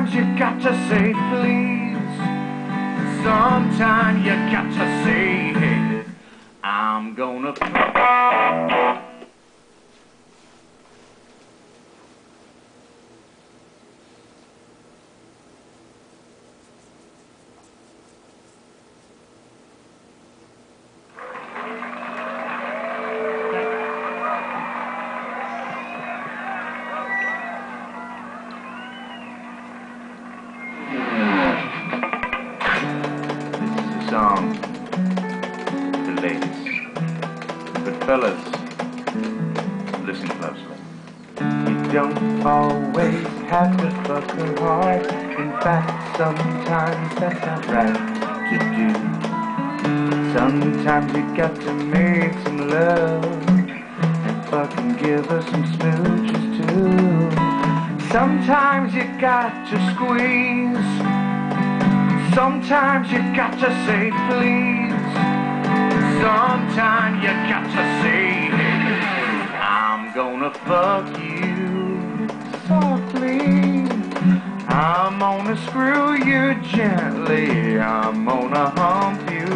Sometimes you got to say please. Sometimes you got to ladies. But fellas, listen closely. You don't always have to her hard. In fact, sometimes that's not right to do. Sometimes you got to make some love and fucking give her some smooches too. Sometimes you got to squeeze. Sometimes you got to say please. Sometimes you got to say, I'm gonna fuck you softly. I'm gonna screw you gently. I'm gonna hump you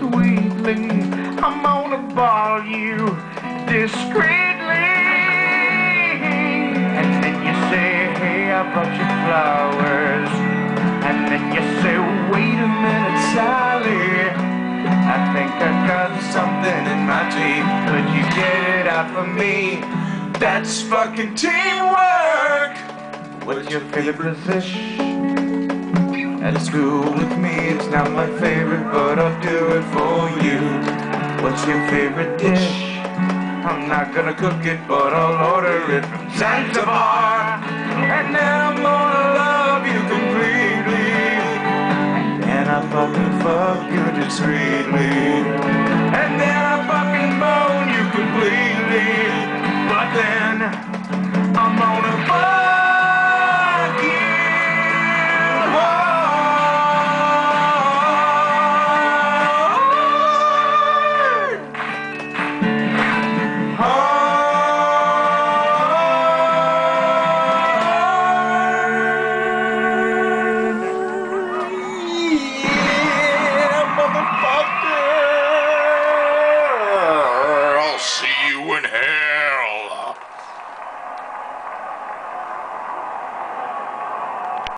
sweetly. I'm gonna ball you discreetly. And then you say, hey, I brought you flowers. something in my teeth. Could you get it out for me? That's fucking teamwork! What's your favorite fish? At school with me, it's not my favorite, but I'll do it for you. What's your favorite dish? I'm not gonna cook it, but I'll order it from Zanzibar. And now I'm gonna love you completely. And I fucking fuck you discreetly.